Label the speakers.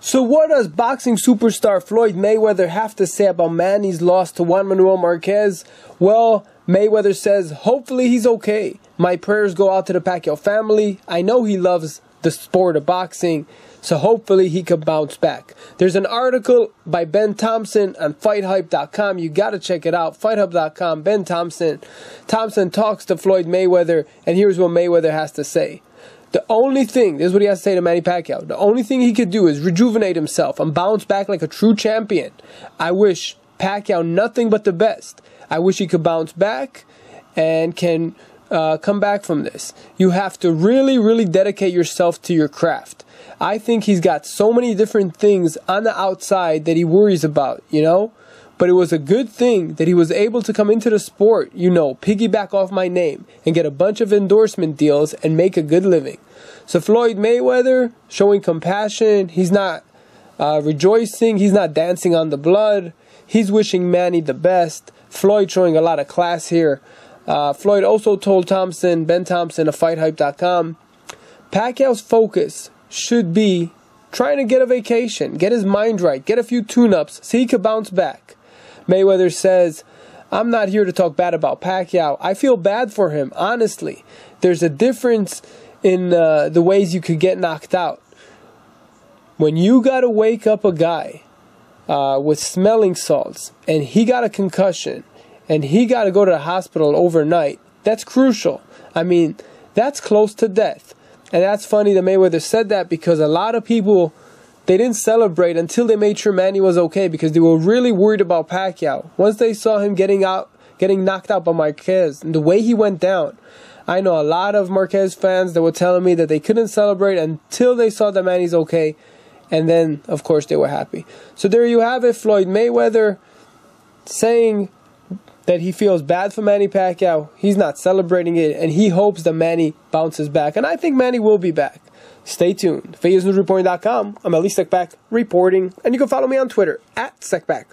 Speaker 1: So what does boxing superstar Floyd Mayweather have to say about Manny's loss to Juan Manuel Marquez? Well, Mayweather says, hopefully he's okay. My prayers go out to the Pacquiao family. I know he loves the sport of boxing, so hopefully he can bounce back. There's an article by Ben Thompson on FightHype.com. You got to check it out. FightHype.com. Ben Thompson. Thompson talks to Floyd Mayweather, and here's what Mayweather has to say. The only thing, this is what he has to say to Manny Pacquiao. The only thing he could do is rejuvenate himself and bounce back like a true champion. I wish Pacquiao nothing but the best. I wish he could bounce back and can uh, come back from this. You have to really, really dedicate yourself to your craft. I think he's got so many different things on the outside that he worries about, you know? But it was a good thing that he was able to come into the sport, you know, piggyback off my name and get a bunch of endorsement deals and make a good living. So Floyd Mayweather showing compassion, he's not uh, rejoicing, he's not dancing on the blood, he's wishing Manny the best. Floyd showing a lot of class here. Uh, Floyd also told Thompson, Ben Thompson of FightHype.com, Pacquiao's focus should be trying to get a vacation, get his mind right, get a few tune ups, so he could bounce back. Mayweather says, I'm not here to talk bad about Pacquiao. I feel bad for him, honestly. There's a difference in uh, the ways you could get knocked out. When you got to wake up a guy uh, with smelling salts and he got a concussion and he got to go to the hospital overnight, that's crucial. I mean, that's close to death. And that's funny that Mayweather said that because a lot of people they didn't celebrate until they made sure Manny was okay because they were really worried about Pacquiao. Once they saw him getting out, getting knocked out by Marquez, and the way he went down, I know a lot of Marquez fans that were telling me that they couldn't celebrate until they saw that Manny's okay, and then of course they were happy. So there you have it, Floyd Mayweather saying that he feels bad for Manny Pacquiao. He's not celebrating it, and he hopes that Manny bounces back. And I think Manny will be back. Stay tuned. EsNewsReporting.com. I'm Elie Seckbach reporting, and you can follow me on Twitter at Seckbach.